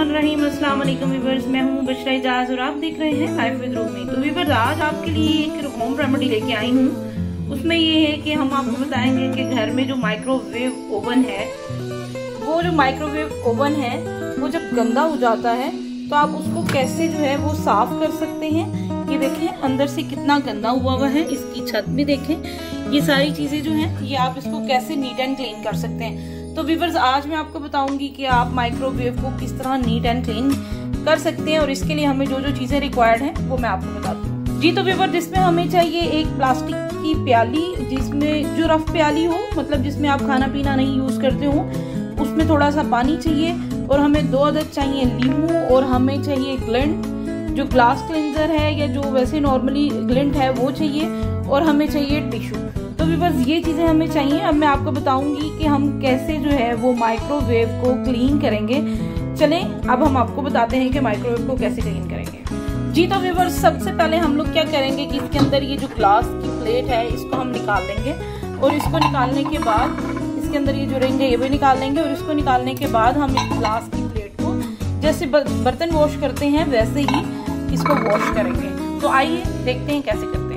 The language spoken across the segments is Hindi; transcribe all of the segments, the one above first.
अस्सलाम वालेकुम वीवर्स मैं हूँ बशरा इजाज और आप देख रहे हैं लाइफ विद रूमी तो वीवर्स आज आपके लिए एक होम रेमेडी लेके आई हूँ। उसमें ये है कि हम आपको बताएँगे कि घर में जो माइक्रोवेव ओवन है, वो जो माइक्रोवेव ओवन है, वो जब गंदा हो जाता है तो आप उसको कैसे जो है वो साफ़ कर सकते हैं? ये देखें, अंदर से कितना गंदा हुआ हुआ है। इसकी छत भी देखें। ये सारी चीज़ें जो है, ये आप इसको कैसे नीट एंड क्लीन कर सकते हैं? तो व्यूवर्स आज मैं आपको बताऊँगी कि आप माइक्रोवेव को किस तरह नीट एंड क्लीन कर सकते हैं और इसके लिए हमें जो जो चीज़ें रिक्वायर्ड हैं, वो मैं आपको बताती हूँ। जी तो व्यूवर जिसमें हमें चाहिए एक प्लास्टिक की प्याली, जिसमें जो रफ प्याली हो मतलब जिसमें आप खाना पीना नहीं यूज़ करते हो, उसमें थोड़ा सा पानी चाहिए और हमें दो अदद चाहिए लींबू और हमें चाहिए ग्लेंट जो ग्लास क्लिनजर है या जो वैसे नॉर्मली ग्लिंट है, वो चाहिए और हमें चाहिए टिश्यू तो बस ये चीज़ें हमें चाहिए। अब मैं आपको बताऊँगी कि हम कैसे जो है वो माइक्रोवेव को क्लीन करेंगे। चलें, अब हम आपको बताते हैं कि माइक्रोवेव को कैसे क्लीन करेंगे। जी तो व्यूवर्स सबसे पहले हम लोग क्या करेंगे कि इसके अंदर ये जो ग्लास की प्लेट है, इसको हम निकाल लेंगे। और इसको निकालने के बाद, इसके अंदर ये जो रिंग है, ये भी निकाल लेंगे। और इसको निकालने के बाद हम इस ग्लास की प्लेट को, जैसे बर्तन वॉश करते हैं, वैसे ही इसको वॉश करेंगे। तो आइए देखते हैं कैसे करते हैं।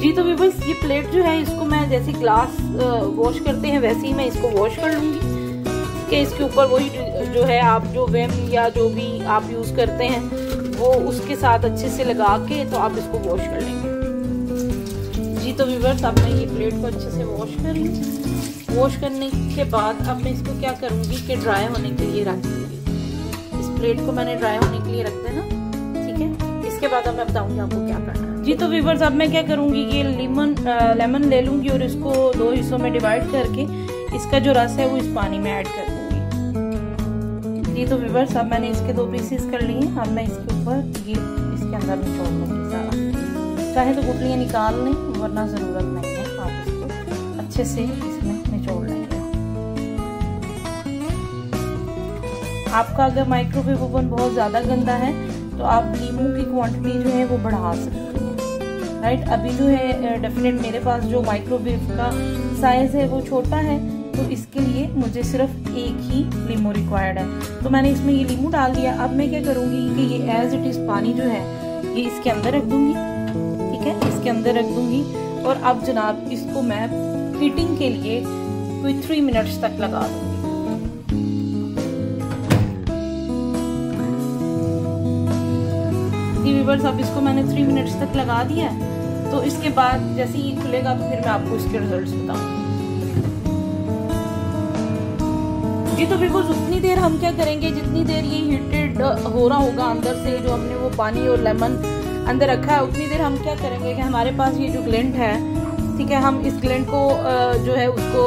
जी तो बस ये प्लेट जो है, इसको मैं जैसे ग्लास वॉश करते हैं, वैसे ही मैं इसको वॉश कर लूँगी। कि इसके ऊपर वही जो है आप जो वेम या जो भी आप यूज़ करते हैं, वो उसके साथ अच्छे से लगा के तो आप इसको वॉश कर लेंगे। जी तो व्यूवर्स अब मैं ये प्लेट को अच्छे से वॉश कर लूँ। वॉश करने के बाद अब मैं इसको क्या करूँगी कि ड्राई होने के लिए रख दूँगी। इस प्लेट को मैंने ड्राई होने के लिए रख देना, ठीक है? इसके बाद अब मैं बताऊँगी आपको क्या करना है। जी तो वीवर्स अब मैं क्या करूँगी ये लेमन लेमन ले लूँगी और इसको दो हिस्सों में डिवाइड करके इसका जो रस है वो इस पानी में ऐड कर दूँगी। जी तो वीवर्स अब मैंने इसके दो पीसेस कर लिए हैं। अब मैं इसके ऊपर ये, इसके अंदर निचोड़ लूँगी सारा। चाहे तो गुटलियाँ निकाल लें, वरना ज़रूरत नहीं है आप इसको अच्छे से इसमें निचोड़ लेंगे। आपका अगर माइक्रोवेव ओवन बहुत ज़्यादा गंदा है तो आप नींबू की क्वांटिटी जो है वो बढ़ा सकते हैं। राइट अभी जो है डेफिनेट मेरे पास जो माइक्रोवेव का साइज़ है वो छोटा है तो इसके लिए मुझे सिर्फ़ एक ही लीमो रिक्वायर्ड है। तो मैंने इसमें ये लीमू डाल दिया। अब मैं क्या करूँगी कि ये एज इट इज़ पानी जो है, ये इसके अंदर रख दूँगी। ठीक है? इसके अंदर रख दूँगी। और अब जनाब, इसको मैं हीटिंग के लिए कोई थ्री मिनट्स तक लगा दूँगी। व्यूवर्स अब इसको मैंने थ्री मिनट्स तक लगा दिया है। तो इसके बाद जैसे ये खुलेगा तो फिर मैं आपको इसके रिजल्ट्स बताऊँगी जी तो बिल्कुल उतनी देर हम क्या करेंगे? जितनी देर ये हीटेड हो रहा होगा अंदर से, जो हमने वो पानी और लेमन अंदर रखा है, उतनी देर हम क्या करेंगे कि हमारे पास ये जो ग्लेंट है, ठीक है, हम इस ग्लेंट को जो है उसको,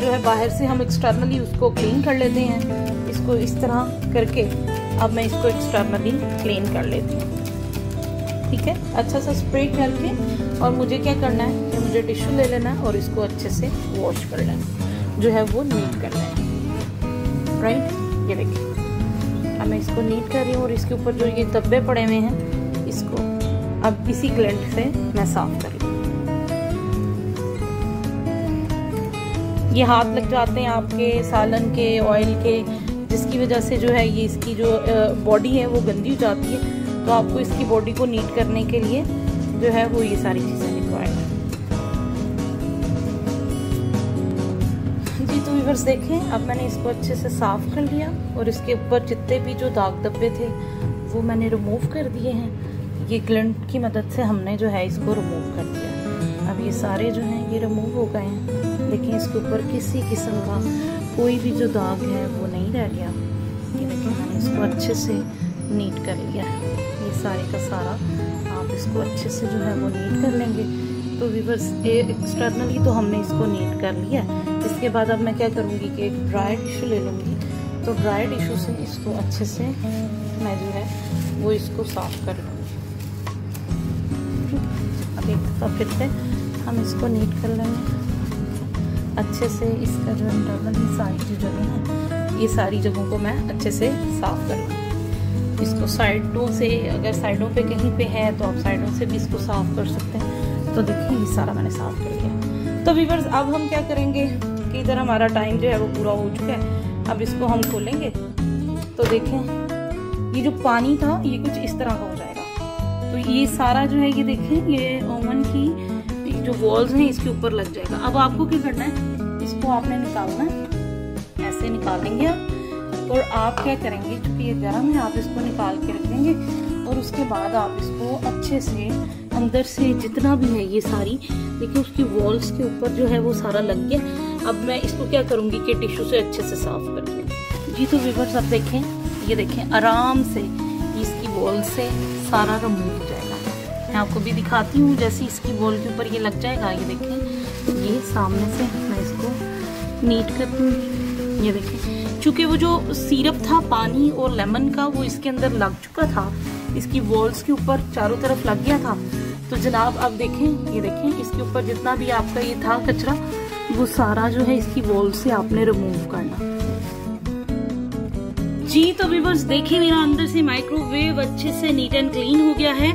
जो है बाहर से हम एक्सटर्नली उसको क्लीन कर लेते हैं। इसको इस तरह करके अब मैं इसको एक्सटर्नली क्लीन कर लेती हूँ। ठीक है? अच्छा सा स्प्रे करके और मुझे क्या करना है? कि मुझे टिश्यू ले लेना है और इसको अच्छे से वॉश कर लेना। जो है वो नीट करना है राइट ये देखिए। अब मैं इसको नीट कर रही हूँ और इसके ऊपर जो ये धब्बे पड़े हुए हैं, इसको अब इसी ग्लेंट से मैं साफ़ कर लूँ ये हाथ लग जाते हैं आपके सालन के ऑयल के, जिसकी वजह से जो है ये इसकी जो बॉडी है वो गंदी हो जाती है। तो आपको इसकी बॉडी को नीट करने के लिए जो है वो ये सारी चीज़ें रिक्वायर्ड है। जी तो वीवर्स देखें, अब मैंने इसको अच्छे से साफ़ कर लिया और इसके ऊपर जितने भी जो दाग धब्बे थे, वो मैंने रिमूव कर दिए हैं। ये ग्लंट की मदद से हमने जो है इसको रिमूव कर दिया। अब ये सारे जो हैं, ये रिमूव हो गए हैं, लेकिन इसके ऊपर किसी किस्म का कोई भी जो दाग है, वो नहीं रह गया। मैंने इसको अच्छे से नीट कर लिया है। सारे का सारा, आप इसको अच्छे से जो है वो नीट कर लेंगे। तो वीवर्स एक्सटर्नली तो हमने इसको नीट कर लिया इसके बाद अब मैं क्या करूँगी कि एक ड्राई टिशू ले लूँगी। तो ड्राई टिशू से इसको अच्छे से मैं जो है वो इसको साफ़ कर लूँगी। अब एक दफ़ा फिर से हम इसको नीट कर लेंगे। अच्छे से इसका जो इंटरनल सारी जो जगह है, ये सारी जगहों को मैं अच्छे से साफ़ कर लूँगी। इसको साइडों से अगर साइडों पे कहीं पे है तो आप साइडों से भी इसको साफ़ कर सकते हैं। तो देखिए, ये सारा मैंने साफ़ कर लिया तो वीवर्स अब हम क्या करेंगे कि इधर हमारा टाइम जो है वो पूरा हो चुका है। अब इसको हम खोलेंगे। तो देखें, ये जो पानी था, ये कुछ इस तरह का हो जाएगा। तो ये सारा जो है, ये देखें, ये ओवन की जो वॉल्स हैं, इसके ऊपर लग जाएगा। अब आपको क्या करना है? इसको आपने निकालना है। ऐसे निकालेंगे आप। और आप क्या करेंगे? क्योंकि ये गर्म है, आप इसको निकाल के रखेंगे, और उसके बाद आप इसको अच्छे से अंदर से जितना भी है ये सारी, देखिए उसकी वॉल्स के ऊपर जो है वो सारा लग गया। अब मैं इसको क्या करूँगी कि टिश्यू से अच्छे से साफ़ कर दूँ जी तो व्यूवर्स अब देखें, ये देखें, आराम से इसकी वॉल से सारा रिमूव हो जाएगा। मैं आपको भी दिखाती हूँ, जैसे इसकी वॉल के ऊपर ये लग जाएगा, ये देखें, ये सामने से मैं इसको नीट कर दूँगी। ये देखें चूँकि वो जो सीरप था, पानी और लेमन का, वो इसके अंदर लग चुका था। इसकी वॉल्स के ऊपर चारों तरफ़ लग गया था। तो जनाब अब देखें, ये देखें, इसके ऊपर जितना भी आपका ये था कचरा, वो सारा जो है इसकी वॉल से आपने रिमूव करना। जी तो व्यूवर्स देखिए मेरा अंदर से माइक्रोवेव अच्छे से नीट एंड क्लीन हो गया है।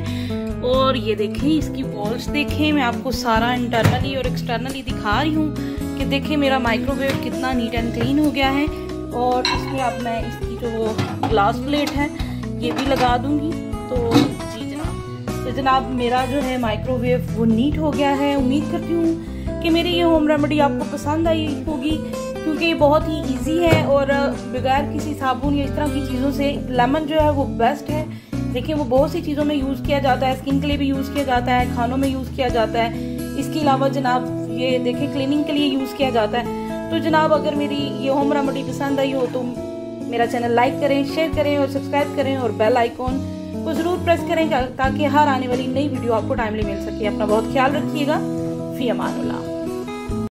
और ये देखें, इसकी वॉल्स देखें, मैं आपको सारा इंटरनली और एक्सटर्नली दिखा रही हूँ कि देखें मेरा माइक्रोवेव कितना नीट एंड क्लीन हो गया है। और इसमें अब मैं इसकी जो ग्लास प्लेट है, ये भी लगा दूँगी। तो जी जनाब तो जनाब मेरा जो है माइक्रोवेव वो नीट हो गया है। उम्मीद करती हूँ कि मेरी ये होम रेमेडी आपको पसंद आई होगी, क्योंकि ये बहुत ही इजी है और बगैर किसी साबुन या इस तरह की चीज़ों से लेमन जो है वो बेस्ट है। देखिए, वो बहुत सी चीज़ों में यूज़ किया जाता है स्किन के लिए भी यूज़ किया जाता है, खानों में यूज़ किया जाता है। इसके अलावा जनाब ये देखें क्लीनिंग के लिए यूज़ किया जाता है। तो जनाब, अगर मेरी ये होम रेमेडी पसंद आई हो तो मेरा चैनल लाइक करें शेयर करें और सब्सक्राइब करें और बेल आइकॉन को ज़रूर प्रेस करें ताकि हर आने वाली नई वीडियो आपको टाइमली मिल सके। अपना बहुत ख्याल रखिएगा। फ़ी अमान